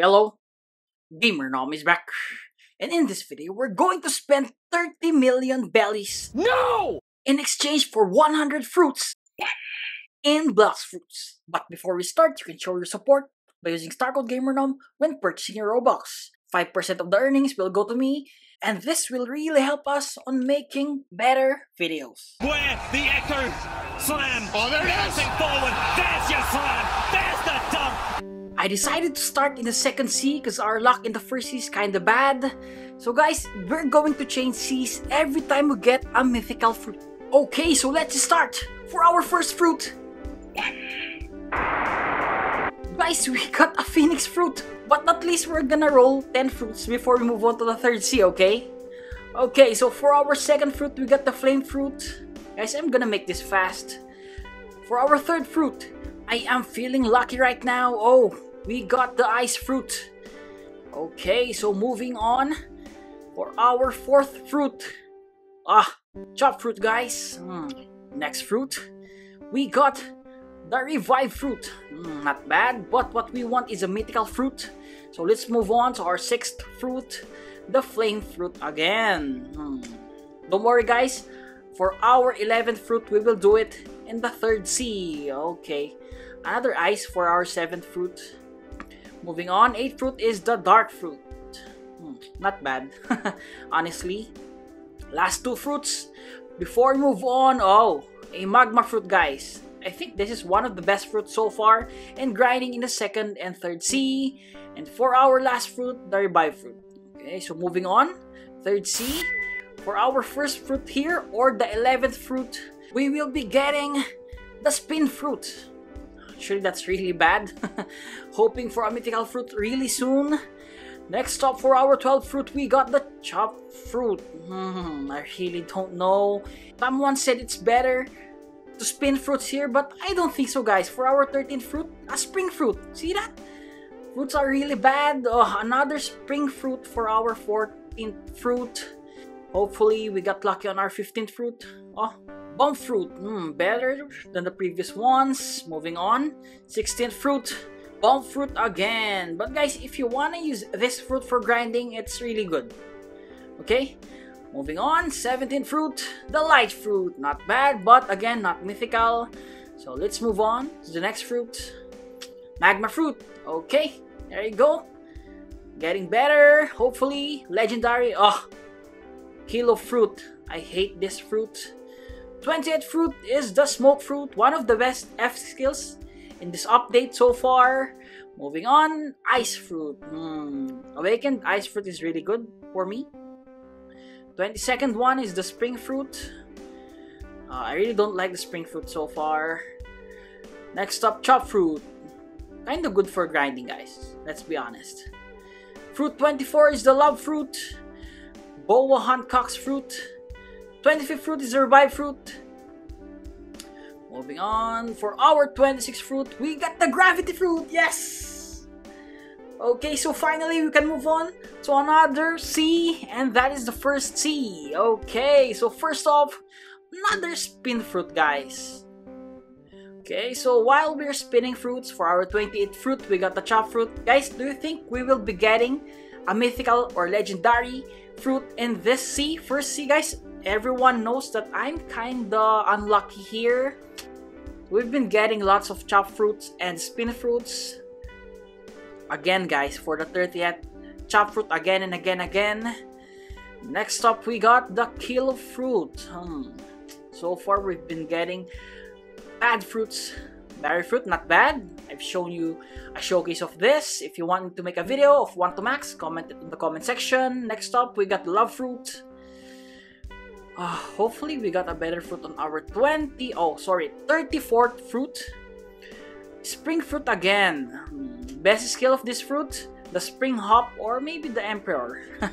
Hello, Gamer Nom is back. And in this video, we're going to spend 30 million bellies No! in exchange for 100 fruits in Blox Fruits. But before we start, you can show your support by using StarCode Gamer Nom when purchasing your Robux. 5% of the earnings will go to me, and this will really help us on making better videos. Where the echo slam. Oh, there it is. Forward. There's your slam. There's the. I decided to start in the second sea because our luck in the first sea is kinda bad. So guys, we're going to change seas every time we get a mythical fruit. Okay, so let's start for our first fruit. Guys, we got a phoenix fruit, but at least we're gonna roll 10 fruits before we move on to the third sea, okay? Okay, so for our second fruit, we got the flame fruit. Guys, I'm gonna make this fast. For our third fruit, I am feeling lucky right now. Oh, we got the ice fruit. Okay, so moving on for our fourth fruit. Ah, chop fruit, guys. Hmm, Next fruit, we got the revive fruit. Hmm, not bad, but what we want is a mythical fruit. So let's move on to our sixth fruit, the flame fruit again. Hmm. Don't worry, guys. For our 11th fruit, we will do it in the third sea. Okay. Another ice for our 7th fruit. Moving on, 8th fruit is the dark fruit. Hmm, not bad, honestly. Last two fruits. Before we move on, oh, a magma fruit, guys. I think this is one of the best fruits so far and grinding in the second and third sea. And for our last fruit, the revive fruit. Okay, so moving on, third sea. For our first fruit here, or the 11th fruit, we will be getting the spin fruit. Actually, that's really bad. Hoping for a mythical fruit really soon. Next stop for our 12th fruit, we got the chop fruit. Hmm, I really don't know. Someone said it's better to spin fruits here, but I don't think so, guys. For our 13th fruit, a spring fruit. See that? Fruits are really bad. Oh, another spring fruit for our 14th fruit. Hopefully, we got lucky on our 15th fruit. Oh, bomb fruit. Hmm, better than the previous ones. Moving on. 16th fruit. Bomb fruit again. But guys, if you want to use this fruit for grinding, it's really good. Okay? Moving on. 17th fruit. The light fruit. Not bad, but again, not mythical. So let's move on to the next fruit. Magma fruit. Okay, there you go. Getting better, hopefully. Legendary. Oh, Kilo fruit. I hate this fruit. 28th fruit is the smoke fruit, one of the best F skills in this update so far. Moving on, ice fruit. Hmm. Awakened ice fruit is really good for me. 22nd one is the spring fruit. Uh, I really don't like the spring fruit so far. Next up, chop fruit. Kind of good for grinding, guys. Let's be honest. Fruit 24 is the love fruit. Boa Hancock's fruit. 25th fruit is the revive fruit. Moving on, for our 26th fruit, we got the gravity fruit. Yes! Okay, so finally we can move on to another sea, and that is the first sea. Okay, so first off, another spin fruit, guys. Okay, so while we're spinning fruits for our 28th fruit, we got the chop fruit. Guys, do you think we will be getting a mythical or legendary fruit in this sea? First sea, guys, everyone knows that I'm kinda unlucky here. We've been getting lots of chop fruits and spin fruits. Again, guys, for the 30th, chop fruit again and again and again. Next up, we got the kilo fruit. Hmm. So far, we've been getting bad fruits. Berry fruit, not bad. I've shown you a showcase of this. If you want to make a video of 1 to max, comment it in the comment section. Next up, we got love fruit. Uh, hopefully, we got a better fruit on our 20. Oh, sorry, 34th fruit. Spring fruit again. Hmm, Best skill of this fruit, the spring hop or maybe the emperor.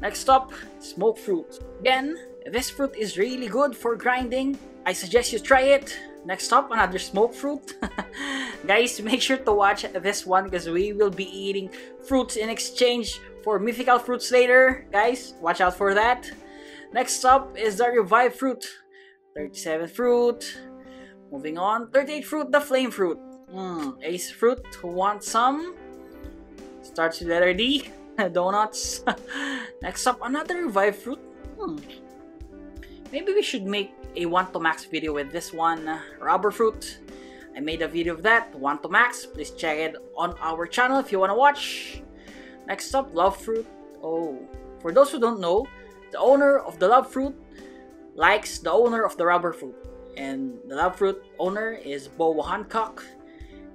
Next up, smoke fruit. Again, this fruit is really good for grinding. I suggest you try it. Next up, another smoke fruit. Guys, make sure to watch this one because we will be eating fruits in exchange for mythical fruits later. Guys, watch out for that. Next up is the revive fruit. 37 fruit. Moving on, 38 fruit, the flame fruit. Mm, ace fruit, who wants some? starts with letter D. Donuts. Next up, another revive fruit. Hmm. Maybe we should make a 1 to max video with this one. Rubber fruit. I made a video of that, 1 to max. Please check it on our channel if you want to watch. Next up, love fruit. Oh, for those who don't know, the owner of the love fruit likes the owner of the rubber fruit. And the love fruit owner is Boa Hancock.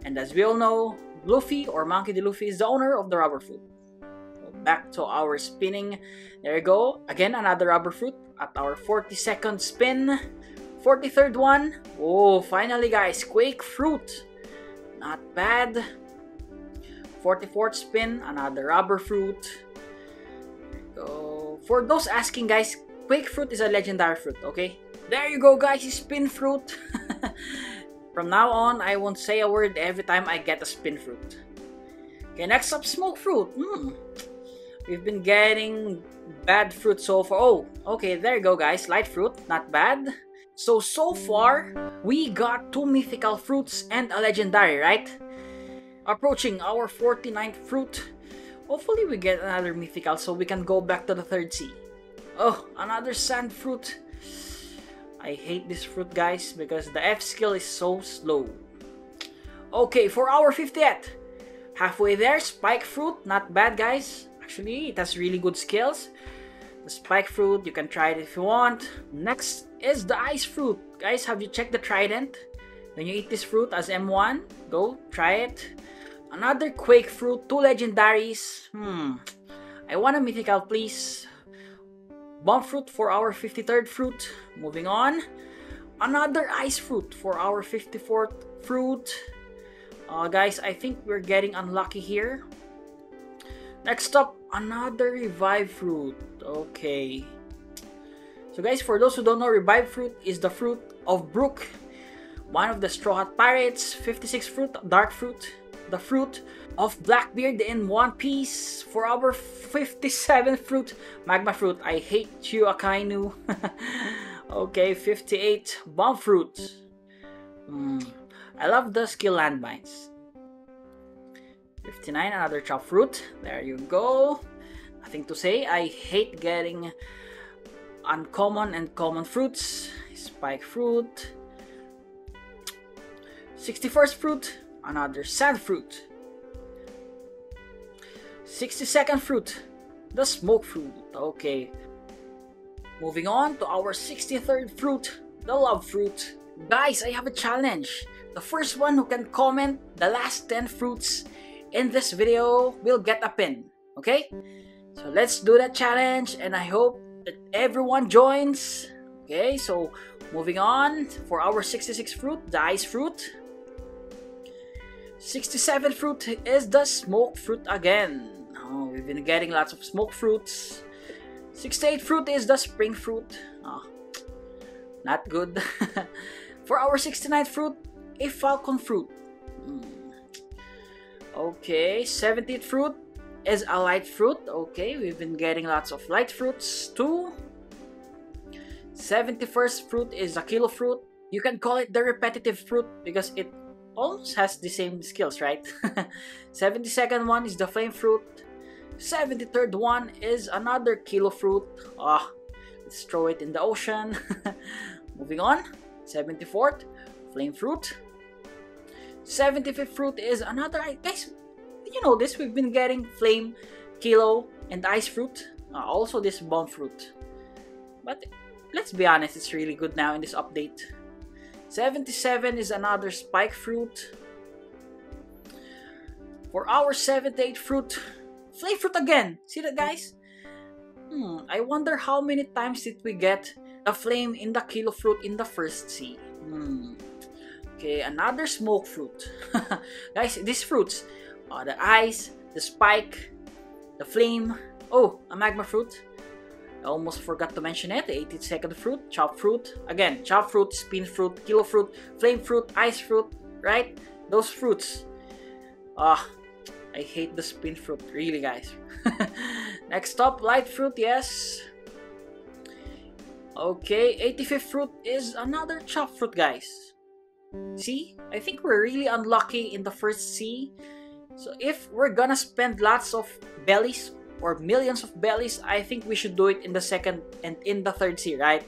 And as we all know, Luffy or Monkey D. Luffy is the owner of the rubber fruit. Back to our spinning. There you go. Again, another rubber fruit at our 42nd spin. 43rd one. Oh, finally guys, Quake Fruit. Not bad. 44th spin, another rubber fruit. Go. For those asking guys, Quake Fruit is a legendary fruit, okay? There you go guys, spin fruit. From now on, I won't say a word every time I get a spin fruit. Okay, next up, smoke fruit. Hmm. We've been getting bad fruit so far. Oh, okay, there you go guys. Light fruit, not bad. So, so far, we got two mythical fruits and a legendary, right? Approaching our 49th fruit. Hopefully we get another mythical so we can go back to the third sea. Oh, another sand fruit. I hate this fruit guys because the F skill is so slow. Okay, for our 50th. Halfway there, spike fruit, not bad guys. Actually, it has really good skills. The spike fruit, you can try it if you want. Next is the ice fruit. Guys, have you checked the trident? When you eat this fruit as M1, go try it. Another quake fruit, two legendaries. Hmm. I want a mythical, please. Bomb fruit for our 53rd fruit. Moving on. Another ice fruit for our 54th fruit. Uh, guys, I think we're getting unlucky here. Next up, another revive fruit. Okay. So guys, for those who don't know, revive fruit is the fruit of Brook. One of the Straw Hat Pirates, 56 fruit, dark fruit. The fruit of Blackbeard in One Piece for our 57 fruit, Magma Fruit. I hate you, Akainu. okay, 58, Bomb Fruit. Mm, I love the skill landmines. 59, another Chop Fruit. There you go. Nothing to say. I hate getting uncommon and common fruits. Spike Fruit. 61st Fruit, another Sand Fruit. 62nd fruit, the smoke fruit. Okay. Moving on to our 63rd fruit, the love fruit. Guys, I have a challenge. The first one who can comment the last 10 fruits in this video will get a pin. Okay? So let's do that challenge and I hope that everyone joins. Okay, so moving on for our 66 fruit, the ice fruit. 67 fruit is the smoke fruit again. Oh, we've been getting lots of smoke fruits. 68 fruit is the spring fruit. Oh, not good. For our 69th fruit, a falcon fruit. Mm. Okay, 70th fruit is a light fruit. Okay, we've been getting lots of light fruits too. 71st fruit is a kilo fruit. You can call it the repetitive fruit because it almost has the same skills, right? 72nd one is the flame fruit. 73rd one is another kilo fruit. Ah, let's throw it in the ocean. Moving on. 74th, flame fruit. 75th fruit is another, guys, you know this, we've been getting flame, kilo, and ice fruit. Uh, also this bomb fruit. But let's be honest, it's really good now in this update. 77 is another spike fruit. For our 78 fruit, Flame fruit again. See that, guys? Hmm, I wonder how many times did we get a flame in the kilo fruit in the first sea. Hmm. Okay, another smoke fruit. guys, these fruits, uh, the ice, the spike, the flame. Oh, a magma fruit. I almost forgot to mention it. The 82nd fruit, chop fruit. Again, chop fruit, spin fruit, kilo fruit, flame fruit, ice fruit, right? Those fruits. Ah, I hate the spin fruit, really guys. Next up, light fruit, yes. Okay, 85th fruit is another chop fruit, guys. See, I think we're really unlucky in the first sea. So if we're gonna spend lots of bellies or millions of bellies, I think we should do it in the second and in the third sea, right?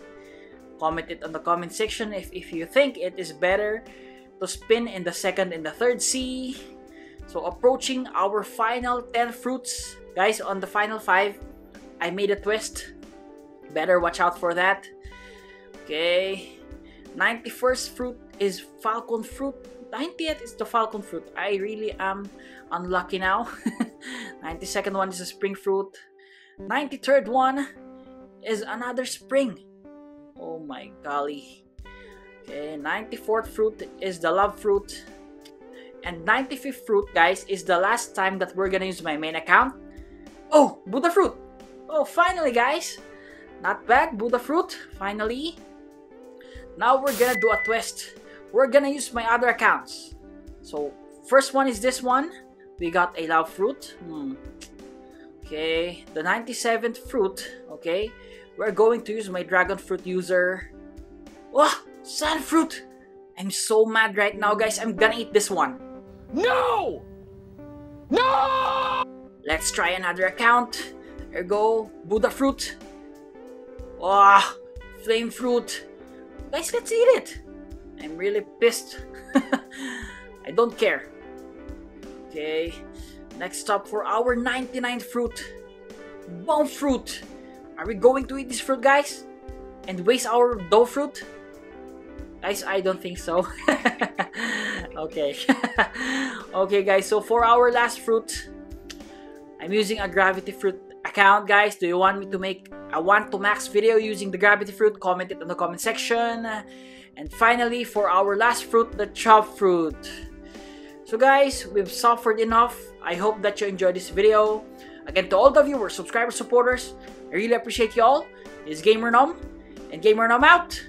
Comment it on the comment section if, if you think it is better to spin in the second and the third sea. So approaching our final 10 fruits. Guys, on the final 5, I made a twist. Better watch out for that. Okay. 91st fruit is falcon fruit. 90th is the falcon fruit. I really am unlucky now. 92nd one is a spring fruit. 93rd one is another spring. Oh my golly. Okay, 94th fruit is the love fruit. And 95th fruit, guys, is the last time that we're gonna use my main account. Oh, Buddha fruit. Oh, finally, guys. Not bad, Buddha fruit. Finally. Now we're gonna do a twist. We're gonna use my other accounts. So, first one is this one. We got a love fruit. Hmm. Okay, the 97th fruit. Okay, we're going to use my dragon fruit user. Oh, sun fruit! I'm so mad right now, guys. I'm gonna eat this one. No! No! Let's try another account. Here go, Buddha fruit. Oh, flame fruit. Guys, let's eat it. I'm really pissed. I don't care. Okay, next up for our 99 fruit. Bone fruit. Are we going to eat this fruit, guys? And waste our dough fruit? Guys, I don't think so. okay. okay, guys, so for our last fruit, I'm using a gravity fruit account, guys. Do you want me to make a 1 to max video using the gravity fruit? Comment it in the comment section. And finally, for our last fruit, the chop fruit. So guys, we've suffered enough. I hope that you enjoyed this video. Again, to all the viewers, subscribers, supporters, I really appreciate you all. It's Gamer Nom, and Gamer Nom out.